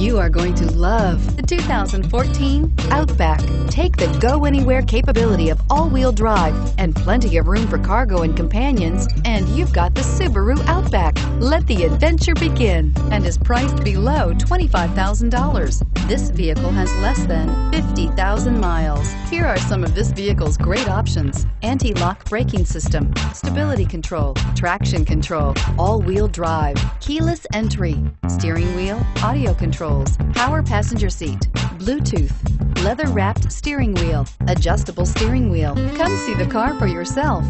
You are going to love the 2014 Outback. Take the go anywhere capability of all-wheel drive and plenty of room for cargo and companions, and you've got the Subaru Outback. Let the adventure begin and is priced below $25,000. This vehicle has less than 50,000 miles. Here are some of this vehicle's great options. Anti-lock braking system, stability control, traction control, all-wheel drive, keyless entry, steering wheel, audio controls, power passenger seat, Bluetooth, leather wrapped steering wheel, adjustable steering wheel. Come see the car for yourself.